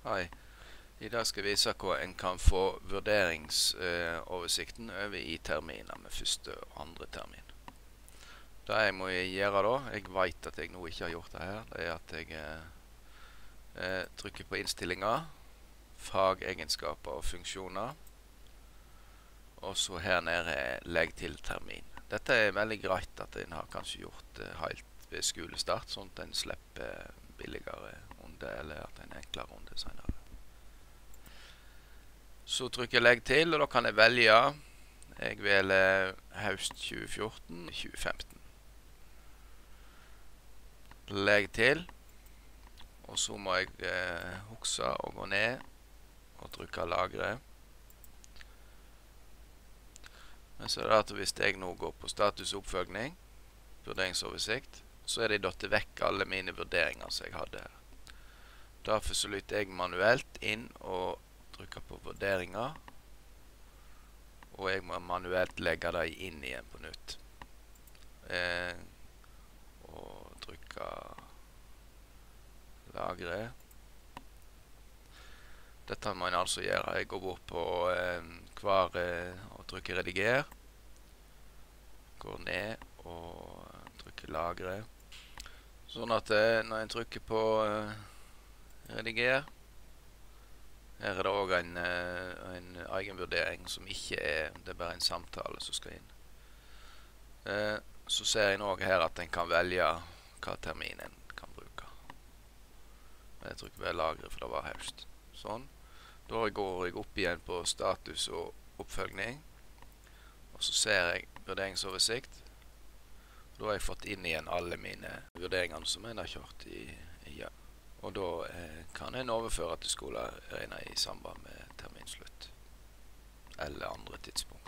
Hei. I dag skal jeg vise hvor en kan få vurderingsoversikten over i terminer med første og andre termin. Det jeg må gjøre da, jeg vet at jeg nå ikke har gjort det her, det er at jeg eh, eh, trykker på innstillinger, fagegenskaper og funksjoner, og så her nede legg til termin. Dette er veldig greit at en har kanskje gjort det helt ved skolestart, sånn at en slipper billigere runde, eller en enklere runde senere. Så trykker jeg legg til, og da kan jeg velge. Jeg velger høst 2014-2015. Legg til. Og så må jeg eh, huske å gå ned og trykke lagre. Men så er det at hvis jeg nå går på statusoppfølging, vurderingsoversikt, så er det datt vekk alle mine vurderinger som jeg hadde her. Derfor så jeg manuelt inn og trykker på vurderinger. Og jeg må manuelt legge det inn igjen på nytt. Eh, og trykke lagre. Dette må en altså gjøre. Jeg går bort på eh, hver eh, og trykker rediger. Går ned og trykker lagre. Sånn at eh, når en trykker på eh, rediger Her er det òg en, eh, en egenvurdering som ikke er Det er bare en samtale som skal inn. Eh, så ser en òg her at en kan velge hva termin en kan bruke. Men jeg tror ikke vi er lagre, for det var høst. Sånn. Da går jeg opp igjen på status og oppfølging. Og så ser jeg vurderingsoversikt. Da har jeg fått inn igjen alle mine vurderingene som jeg har kjørt i, i. Og da eh, kan en overføre til skoleregna i samband med terminslutt. Eller andre tidspunkt.